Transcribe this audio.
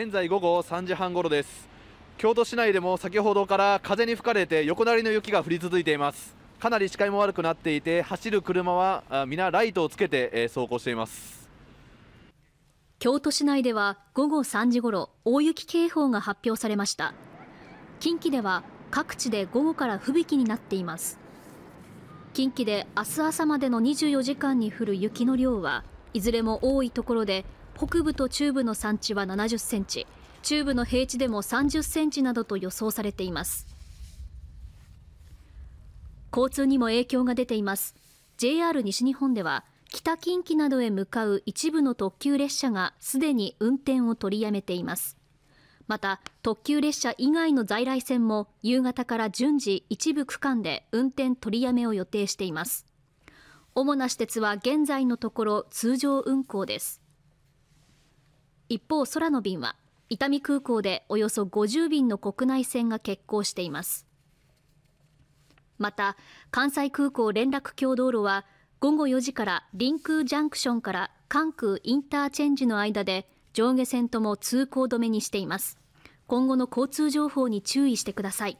現在午後3時半ごろです。京都市内でも先ほどから風に吹かれて横殴りの雪が降り続いています。かなり視界も悪くなっていて走る車は皆ライトをつけて走行しています。京都市内では午後3時ごろ大雪警報が発表されました。近畿では各地で午後から吹雪になっています。近畿で明日朝までの24時間に降る雪の量はいずれも多いところで北部と中部の山地は70センチ中部の平地でも30センチなどと予想されています。交通にも影響が出ています。JR 西日本では北近畿などへ向かう一部の特急列車がすでに運転を取りやめています。また特急列車以外の在来線も夕方から順次一部区間で運転取りやめを予定しています。主な私鉄は現在のところ通常運行です。一方空の便は伊丹空港でおよそ50便の国内線が欠航しています。また関西空港連絡橋道路は午後4時から臨空ジャンクションから関空インターチェンジの間で上下線とも通行止めにしています。今後の交通情報に注意してください。